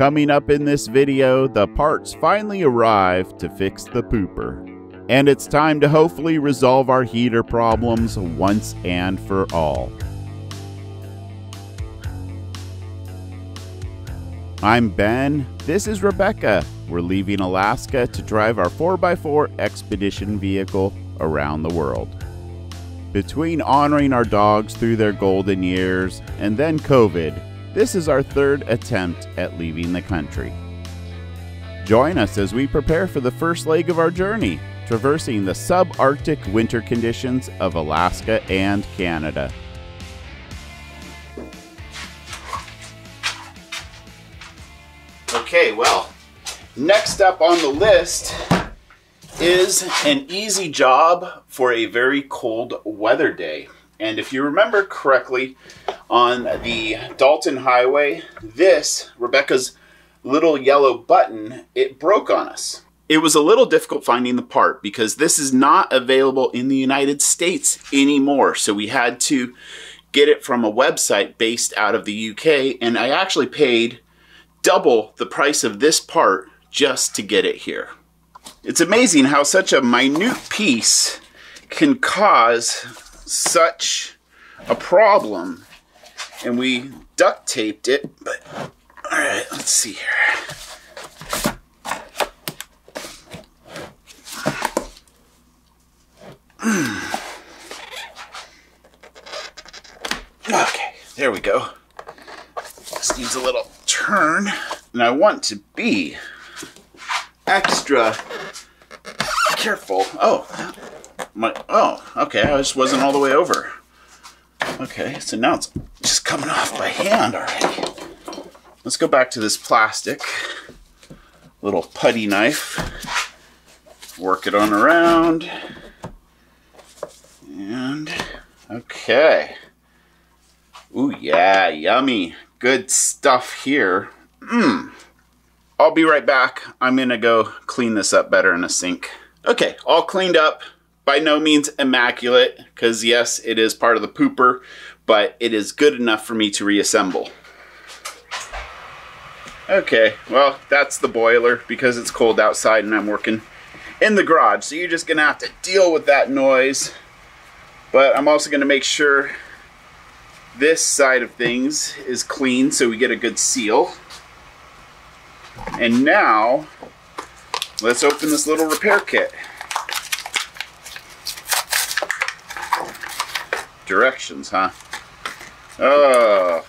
Coming up in this video, the parts finally arrive to fix the pooper. And it's time to hopefully resolve our heater problems once and for all. I'm Ben, this is Rebecca. We're leaving Alaska to drive our 4x4 expedition vehicle around the world. Between honoring our dogs through their golden years and then COVID, this is our third attempt at leaving the country. Join us as we prepare for the first leg of our journey, traversing the subarctic winter conditions of Alaska and Canada. Okay, well, next up on the list is an easy job for a very cold weather day. And if you remember correctly, on the Dalton Highway, this, Rebecca's little yellow button, it broke on us. It was a little difficult finding the part because this is not available in the United States anymore. So we had to get it from a website based out of the UK and I actually paid double the price of this part just to get it here. It's amazing how such a minute piece can cause such a problem. And we duct taped it, but all right, let's see here. Hmm. Okay, there we go. This needs a little turn. And I want to be extra careful. Oh, my, oh, okay, I just wasn't all the way over. Okay, so now it's just coming off by hand already. Let's go back to this plastic little putty knife. Work it on around. And, okay. Ooh, yeah, yummy. Good stuff here. Mmm. I'll be right back. I'm gonna go clean this up better in a sink. Okay, all cleaned up. By no means immaculate, because yes, it is part of the pooper, but it is good enough for me to reassemble. Okay, well, that's the boiler because it's cold outside and I'm working in the garage. So you're just gonna have to deal with that noise. But I'm also gonna make sure this side of things is clean so we get a good seal. And now, let's open this little repair kit. Directions, huh? Oh,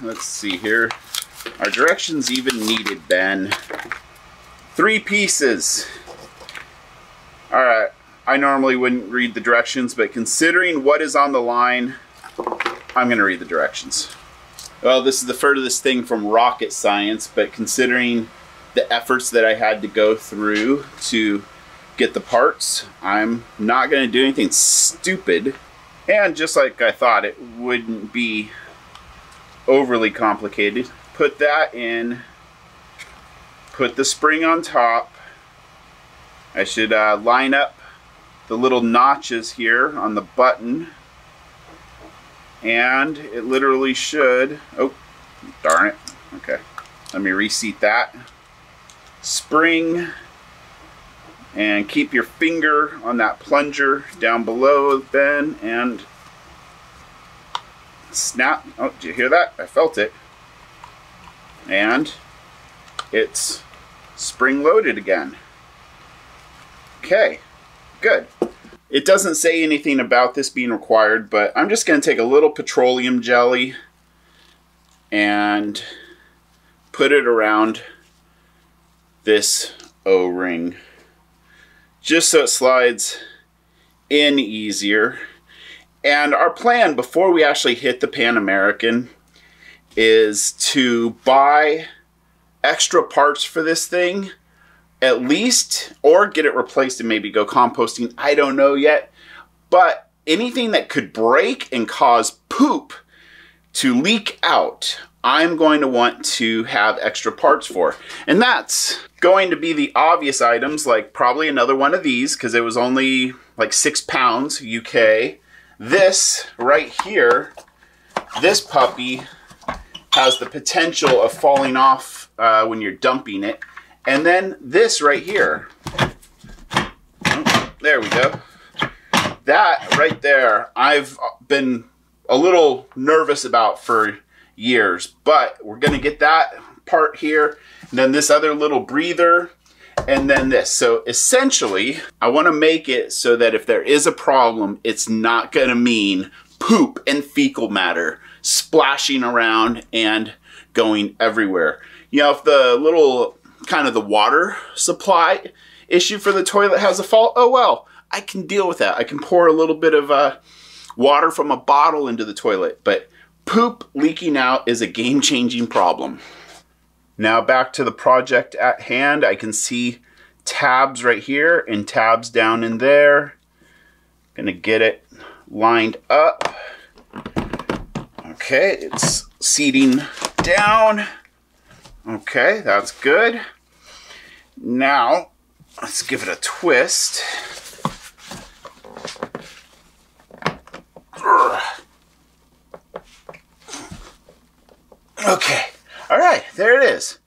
let's see here. Are directions even needed, Ben? Three pieces. Alright, I normally wouldn't read the directions, but considering what is on the line, I'm going to read the directions. Well, this is the furthest thing from rocket science, but considering the efforts that I had to go through to get the parts, I'm not going to do anything stupid. And just like I thought, it wouldn't be overly complicated. Put that in, put the spring on top. I should uh, line up the little notches here on the button. And it literally should oh darn it. Okay let me reseat that. Spring and keep your finger on that plunger down below Ben and snap. Oh did you hear that? I felt it. And it's spring loaded again. Okay good. It doesn't say anything about this being required, but I'm just going to take a little petroleum jelly and put it around this O-ring just so it slides in easier. And our plan before we actually hit the Pan American is to buy extra parts for this thing at least, or get it replaced and maybe go composting. I don't know yet. But anything that could break and cause poop to leak out, I'm going to want to have extra parts for. And that's going to be the obvious items, like probably another one of these, because it was only like six pounds UK. This right here, this puppy has the potential of falling off uh, when you're dumping it. And then this right here. Oh, there we go. That right there, I've been a little nervous about for years, but we're going to get that part here. And then this other little breather and then this. So essentially, I want to make it so that if there is a problem, it's not going to mean poop and fecal matter splashing around and going everywhere. You know, if the little kind of the water supply issue for the toilet has a fault, oh well, I can deal with that. I can pour a little bit of uh, water from a bottle into the toilet, but poop leaking out is a game-changing problem. Now back to the project at hand, I can see tabs right here and tabs down in there. Gonna get it lined up. Okay, it's seating down. Okay, that's good. Now, let's give it a twist. Okay, all right, there it is.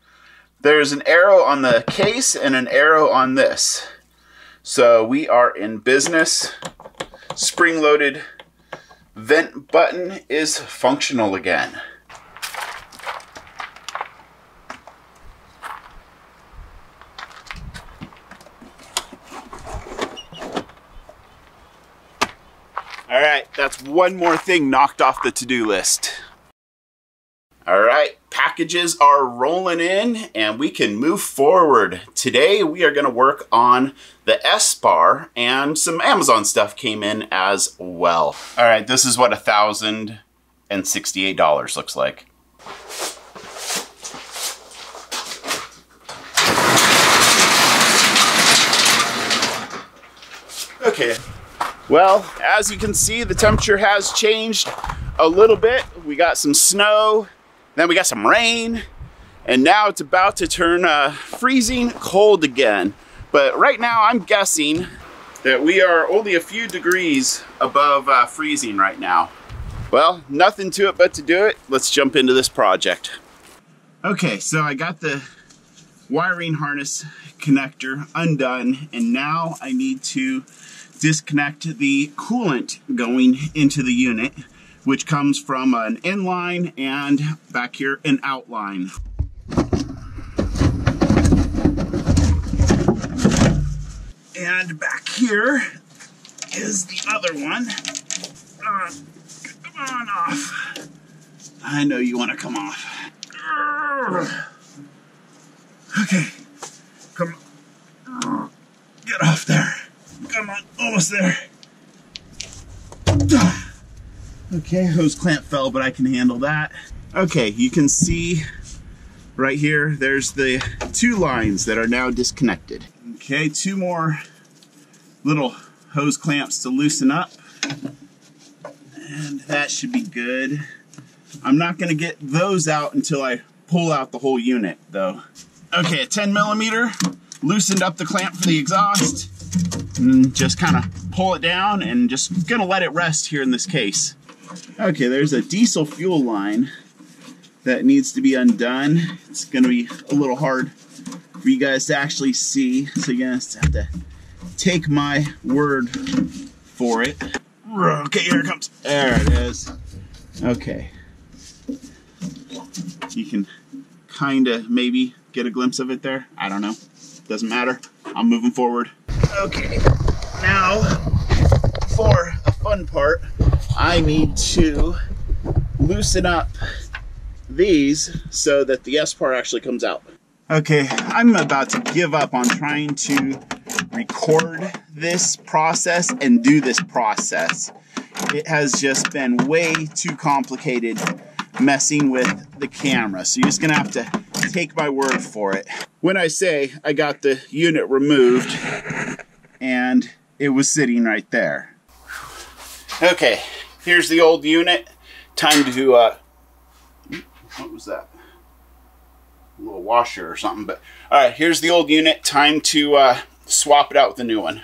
There's an arrow on the case and an arrow on this. So we are in business. Spring-loaded vent button is functional again. All right, that's one more thing knocked off the to-do list. Packages are rolling in and we can move forward. Today we are gonna work on the Espar and some Amazon stuff came in as well. All right, this is what a $1,068 looks like. Okay, well, as you can see, the temperature has changed a little bit. We got some snow, then we got some rain, and now it's about to turn uh, freezing cold again. But right now I'm guessing that we are only a few degrees above uh, freezing right now. Well, nothing to it but to do it. Let's jump into this project. Okay, so I got the wiring harness connector undone, and now I need to disconnect the coolant going into the unit which comes from an inline and back here an outline. And back here is the other one. Uh, come on off. I know you want to come off. Okay, come on. Get off there. Come on, almost there. Okay, hose clamp fell, but I can handle that. Okay, you can see right here, there's the two lines that are now disconnected. Okay, two more little hose clamps to loosen up. And that should be good. I'm not gonna get those out until I pull out the whole unit though. Okay, a 10 millimeter, loosened up the clamp for the exhaust, and just kind of pull it down and just gonna let it rest here in this case. Okay, there's a diesel fuel line that needs to be undone. It's to be a little hard for you guys to actually see, so going to have to take my word for it. Okay, here it comes. There it is. Okay. You can kind of maybe get a glimpse of it there. I don't know. Doesn't matter. I'm moving forward. Okay, now for a fun part. I need to loosen up these so that the Espar actually comes out. Okay, I'm about to give up on trying to record this process and do this process. It has just been way too complicated messing with the camera. So you're just gonna have to take my word for it. When I say I got the unit removed and it was sitting right there. Okay, Here's the old unit. Time to, uh, what was that? A little washer or something. But all right, here's the old unit. Time to uh, swap it out with the new one.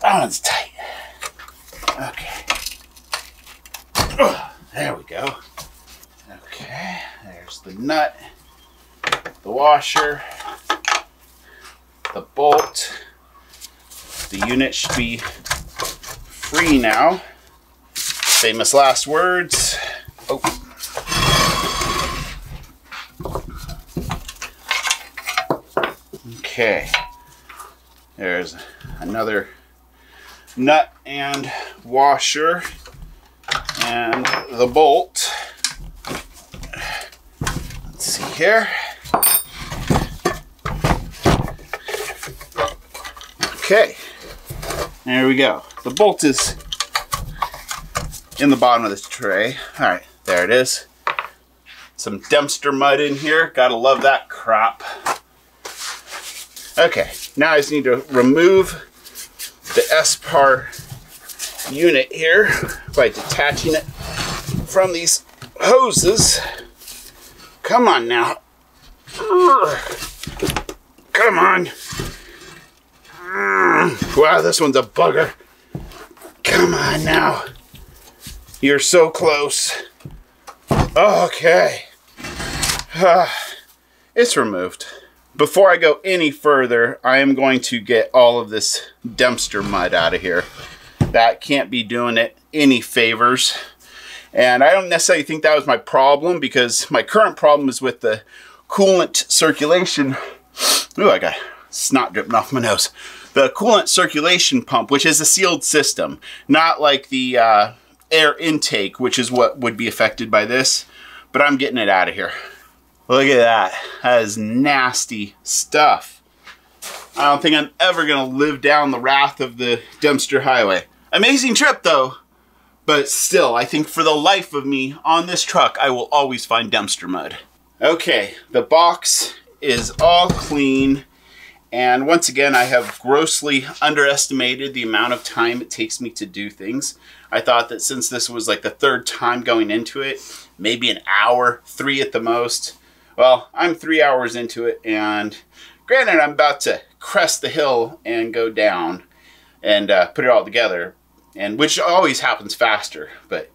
That one's tight. Okay. there we go. Okay, there's the nut, the washer, the bolt. The unit should be free now. Famous last words. Oh. Okay. There's another nut and washer and the bolt. Let's see here. Okay, there we go. The bolt is in the bottom of this tray. All right, there it is. Some Dempster mud in here. Gotta love that crap. Okay, now I just need to remove the Espar unit here by detaching it from these hoses. Come on now. Come on. Wow, this one's a bugger. Come on now. You're so close. Okay. Ah, it's removed. Before I go any further, I am going to get all of this Dempster mud out of here. That can't be doing it any favors. And I don't necessarily think that was my problem because my current problem is with the coolant circulation. Ooh, I got snot dripping off my nose. The coolant circulation pump, which is a sealed system, not like the uh, air intake, which is what would be affected by this. But I'm getting it out of here. Look at that. That is nasty stuff. I don't think I'm ever going to live down the wrath of the Dempster Highway. Amazing trip, though. But still, I think for the life of me, on this truck, I will always find Dempster mud. Okay, the box is all clean. And once again, I have grossly underestimated the amount of time it takes me to do things. I thought that since this was like the third time going into it, maybe an hour, three at the most. Well, I'm three hours into it, and granted, I'm about to crest the hill and go down and uh, put it all together, and which always happens faster. But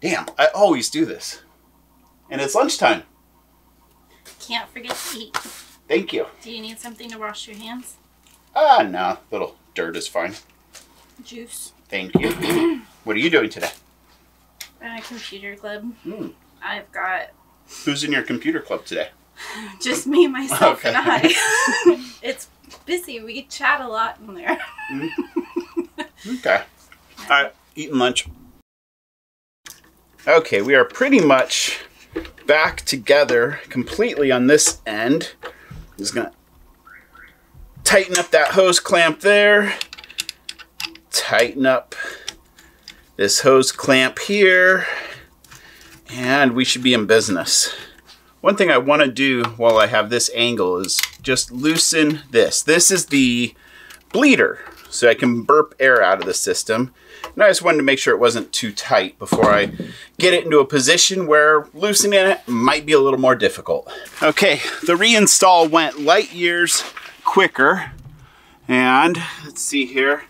damn, I always do this, and it's lunchtime. Can't forget to eat. Thank you. Do you need something to wash your hands? Ah, no, little dirt is fine. Juice. Thank you. what are you doing today? Uh, computer club. Hmm. I've got Who's in your computer club today? just me, myself, Okay. and I. it's busy. We chat a lot in there. Okay. All right, eating lunch. Okay, we are pretty much back together completely on this end. Just gonna tighten up that hose clamp there. Tighten up this hose clamp here. And we should be in business. One thing I want to do while I have this angle is just loosen this. This is the bleeder, so I can burp air out of the system. And I just wanted to make sure it wasn't too tight before I get it into a position where loosening it might be a little more difficult. Okay, the reinstall went light years quicker. And let's see here.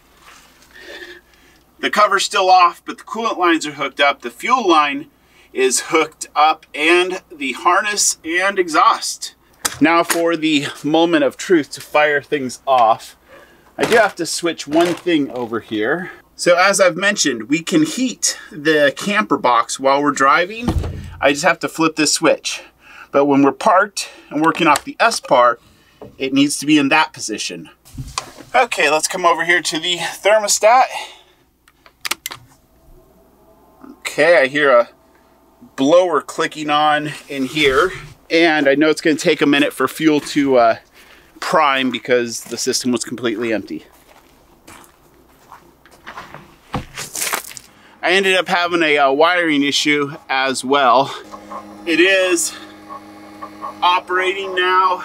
The cover's still off, but the coolant lines are hooked up. The fuel line is hooked up and the harness and exhaust. Now for the moment of truth to fire things off. I do have to switch one thing over here. So as I've mentioned, we can heat the camper box while we're driving. I just have to flip this switch. But when we're parked and working off the Espar, it needs to be in that position. Okay, let's come over here to the thermostat. Okay, I hear a blower clicking on in here. And I know it's gonna take a minute for fuel to uh, prime because the system was completely empty. I ended up having a uh, wiring issue as well. It is operating now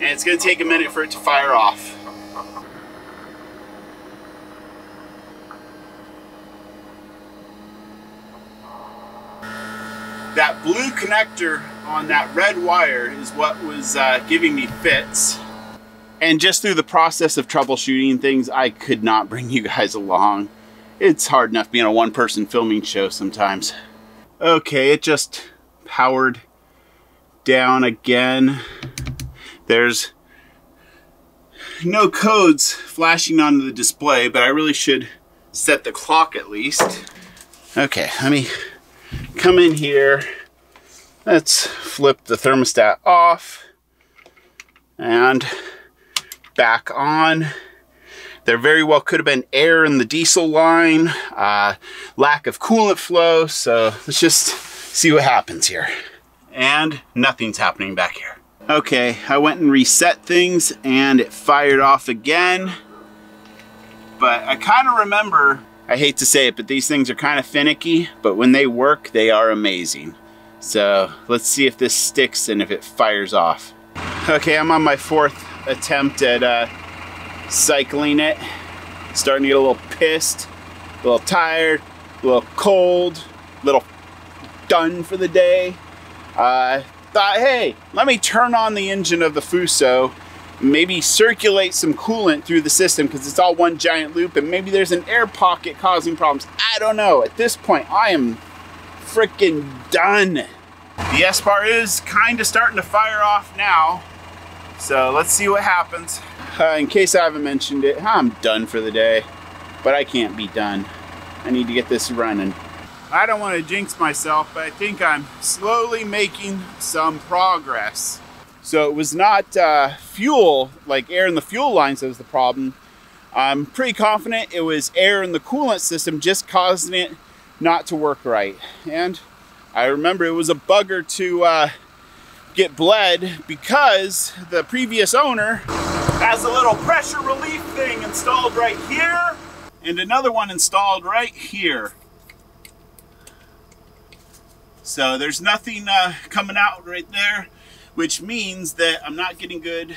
and it's gonna take a minute for it to fire off. That blue connector on that red wire is what was uh, giving me fits. And just through the process of troubleshooting things, I could not bring you guys along. It's hard enough being a one person filming show sometimes. Okay, it just powered down again. There's no codes flashing on the display, but I really should set the clock at least. Okay, let me come in here. Let's flip the thermostat off and back on. There very well could have been air in the diesel line, uh, lack of coolant flow, so let's just see what happens here. And nothing's happening back here. Okay, I went and reset things and it fired off again. But I kind of remember, I hate to say it, but these things are kind of finicky, but when they work, they are amazing. So let's see if this sticks and if it fires off. Okay, I'm on my fourth attempt at uh, cycling it. Starting to get a little pissed, a little tired, a little cold, a little done for the day. Uh, thought, hey, let me turn on the engine of the Fuso, maybe circulate some coolant through the system because it's all one giant loop and maybe there's an air pocket causing problems. I don't know. At this point, I am freaking done. The Espar is kind of starting to fire off now. So let's see what happens. Uh, in case I haven't mentioned it, I'm done for the day, but I can't be done. I need to get this running. I don't want to jinx myself, but I think I'm slowly making some progress. So it was not uh, fuel, like air in the fuel lines that was the problem. I'm pretty confident it was air in the coolant system just causing it not to work right. And I remember it was a bugger to uh, get bled because the previous owner has a little pressure relief thing installed right here and another one installed right here. So there's nothing uh, coming out right there, which means that I'm not getting good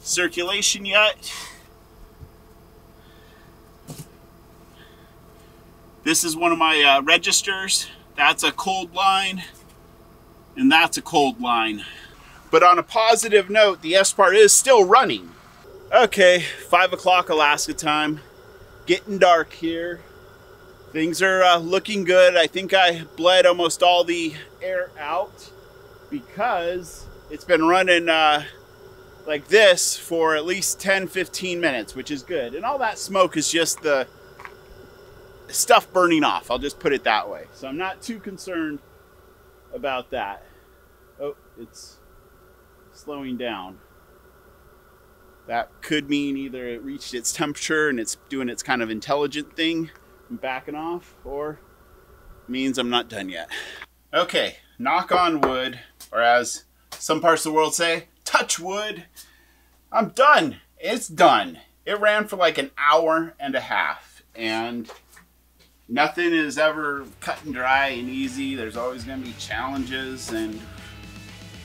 circulation yet. This is one of my uh, registers. That's a cold line, and that's a cold line. But on a positive note, the Espar is still running. Okay, five o'clock Alaska time. Getting dark here. Things are uh, looking good. I think I bled almost all the air out because it's been running uh, like this for at least 10, 15 minutes, which is good. And all that smoke is just the stuff burning off. I'll just put it that way. So I'm not too concerned about that. Oh, it's slowing down. That could mean either it reached its temperature and it's doing its kind of intelligent thing and backing off or means I'm not done yet. Okay, knock on wood, or as some parts of the world say, touch wood. I'm done. It's done. It ran for like an hour and a half and nothing is ever cut and dry and easy. There's always going to be challenges and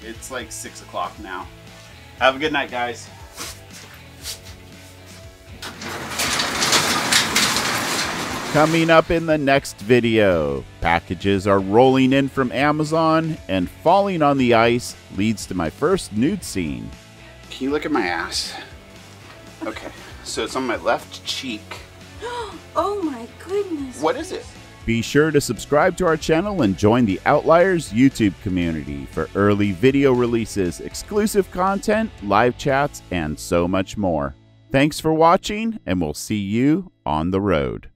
it's like six o'clock now. Have a good night, guys. Coming up in the next video, packages are rolling in from Amazon and falling on the ice leads to my first nude scene. Can you look at my ass? Okay, so it's on my left cheek. Oh my goodness. What is it? Be sure to subscribe to our channel and join the Outliers YouTube community for early video releases, exclusive content, live chats, and so much more. Thanks for watching, and we'll see you on the road.